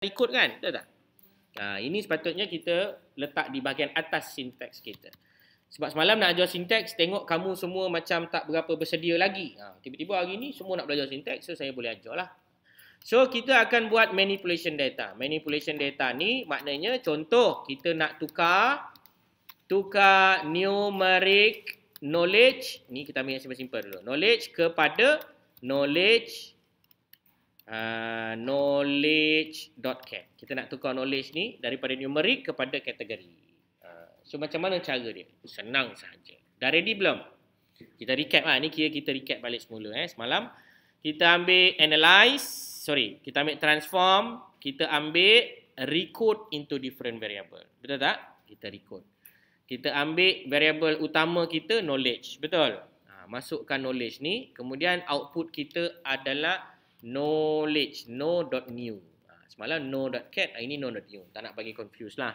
record kan? Betul tak? Ha, ini sepatutnya kita letak di bahagian atas sinteks kita. Sebab semalam nak ajar sinteks, tengok kamu semua macam tak berapa bersedia lagi. Ha, tiba-tiba hari ni semua nak belajar sinteks, so saya boleh ajar lah. So, kita akan buat manipulation data. Manipulation data ni maknanya contoh kita nak tukar tukar numeric knowledge. Ni kita ambil yang simple-simple dulu. Knowledge kepada knowledge uh, knowledge.cat. Kita nak tukar knowledge ni daripada numeric kepada kategori. Uh, so macam mana cara dia? Senang saja. Dah ready belum? Kita recap lah. Ni kira kita recap balik semula eh semalam. Kita ambil analyze, sorry, kita ambil transform, kita ambil recode into different variable. Betul tak? Kita recode. Kita ambil variable utama kita knowledge. Betul? Ha, masukkan knowledge ni. Kemudian output kita adalah knowledge no.new. Ha, semalam no.cat, hari ni no.new. Tak nak bagi confuse lah.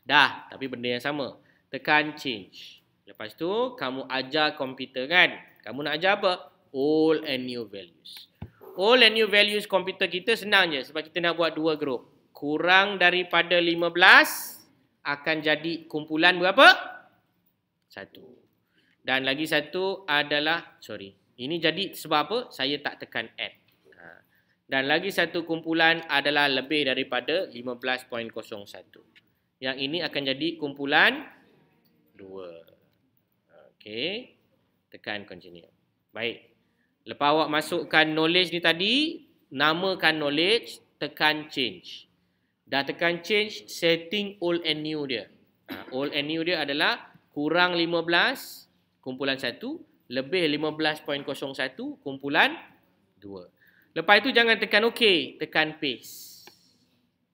Dah, tapi benda yang sama. Tekan change. Lepas tu, kamu ajar komputer kan? Kamu nak ajar apa? All and new values. All and new values komputer kita senang je. Sebab kita nak buat dua group. Kurang daripada 15 akan jadi kumpulan berapa? Satu. Dan lagi satu adalah, sorry. Ini jadi sebab apa? Saya tak tekan add. Dan lagi satu kumpulan adalah lebih daripada 15.01. Yang ini akan jadi kumpulan 2. Okey. Tekan continue. Baik. Lepas awak masukkan knowledge ni tadi, namakan knowledge, tekan change. Dah tekan change, setting old and new dia. Ha, old and new dia adalah kurang 15, kumpulan 1, lebih 15.01, kumpulan 2. Lepas itu jangan tekan OK, tekan paste.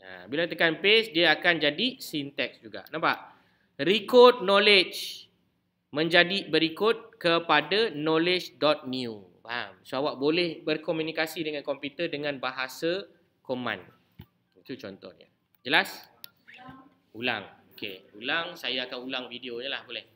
Ha, bila tekan paste, dia akan jadi syntax juga. Nampak? Recode knowledge menjadi berikut kepada knowledge.new. Faham? So, awak boleh berkomunikasi dengan komputer dengan bahasa command. Itu contohnya. Jelas? Ulang. Okey, ulang. Saya akan ulang video je lah. Boleh?